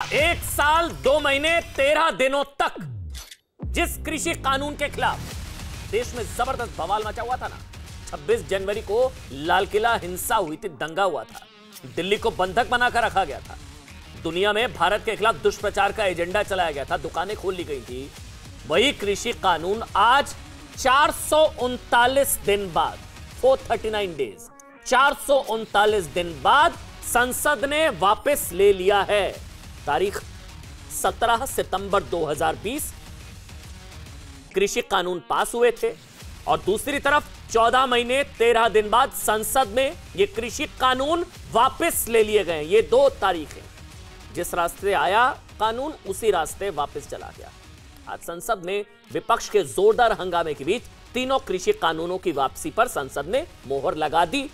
एक साल, दो महीने, तेरह दिनों तक जिस कृषि कानून के खिलाफ देश में ज़बरदस्त बवाल मचा हुआ था ना 26 जनवरी को लाल किला हिंसा हुई थी, दंगा हुआ था। दिल्ली को बंधक बनाकर रखा गया था। दुनिया में भारत के खिलाफ दुष्प्रचार का एजेंडा चलाया गया था, दुकानें खोल ली गई थी। वही कृषि कानून आज चार सौ उनतालीस दिन बाद 439 डेज़ चार सौ उनतालीस दिन बाद संसद ने वापस ले लिया है। तारीख 17 सितंबर 2020 कृषि कानून पास हुए थे और दूसरी तरफ़ 14 महीने 13 दिन बाद संसद में ये कृषि कानून वापस ले लिए गए। ये दो तारीखें। जिस रास्ते आया कानून, उसी रास्ते वापस चला गया। आज संसद में विपक्ष के जोरदार हंगामे के बीच तीनों कृषि कानूनों की वापसी पर संसद ने मोहर लगा दी।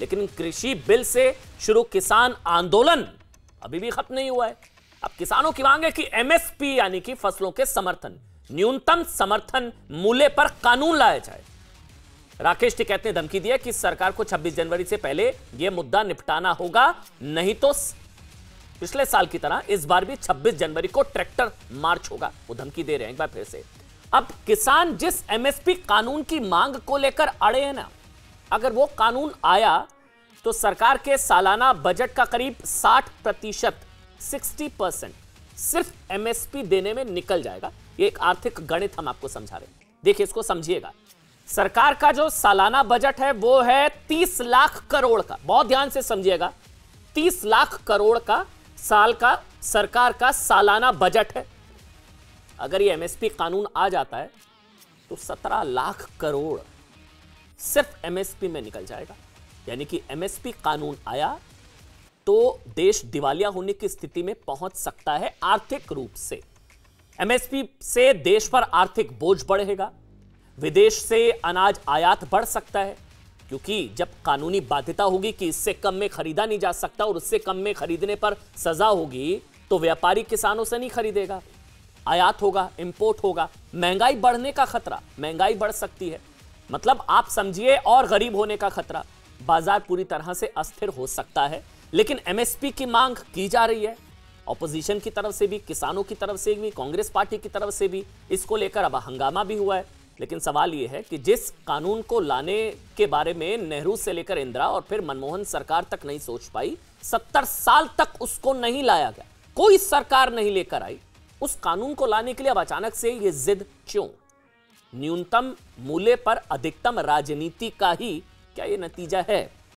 लेकिन कृषि बिल से शुरू किसान आंदोलन अभी भी खत्म नहीं हुआ है। अब किसानों की मांग है कि एमएसपी यानी कि फ़सलों के समर्थन, न्यूनतम समर्थन मूल्य पर कानून लाया जाए। राकेश टिकैत ने धमकी दिया कि सरकार को 26 जनवरी से पहले यह मुद्दा निपटाना होगा, नहीं तो पिछले साल की तरह इस बार भी 26 जनवरी को ट्रैक्टर मार्च होगा। वो धमकी दे रहे हैं एक बार फिर से। अब किसान जिस एमएसपी कानून की मांग को लेकर अड़े हैं ना, अगर वो कानून आया तो सरकार के सालाना बजट का करीब 60 प्रतिशत 60 परसेंट सिर्फ़ एमएसपी देने में निकल जाएगा। ये एक आर्थिक गणित हम आपको समझा रहे हैं। देखिए, इसको समझिएगा। सरकार का जो सालाना बजट है, वो है 30 लाख करोड़ का। बहुत ध्यान से समझिएगा। 30 लाख करोड़ का साल का, सरकार का सालाना बजट है। अगर ये एमएसपी कानून आ जाता है तो 17 लाख करोड़ सिर्फ़ एमएसपी में निकल जाएगा। यानी कि एमएसपी कानून आया तो देश दिवालिया होने की स्थिति में पहुँच सकता है आर्थिक रूप से। एमएसपी से देश पर आर्थिक बोझ बढ़ेगा। विदेश से अनाज आयात बढ़ सकता है, क्योंकि जब कानूनी बाध्यता होगी कि इससे कम में खरीदा नहीं जा सकता और उससे कम में खरीदने पर सजा होगी तो व्यापारी किसानों से नहीं खरीदेगा। आयात होगा इंपोर्ट होगा। महँगाई बढ़ने का खतरा, महँगाई बढ़ सकती है। मतलब आप समझिए और गरीब होने का खतरा। बाज़ार पूरी तरह से अस्थिर हो सकता है। लेकिन एमएसपी की मांग की जा रही है। ऑपोजिशन की तरफ़ से भी, किसानों की तरफ़ से भी, कांग्रेस पार्टी की तरफ़ से भी इसको लेकर अब हंगामा भी हुआ है। लेकिन सवाल यह है कि जिस कानून को लाने के बारे में नेहरू से लेकर इंदिरा और फिर मनमोहन सरकार तक नहीं सोच पाई, सत्तर साल तक उसको नहीं लाया गया। कोई सरकार नहीं लेकर आई। उस कानून को लाने के लिए अब अचानक से यह जिद क्यों? न्यूनतम मूल्य पर अधिकतम राजनीति का ही क्या यह नतीजा है?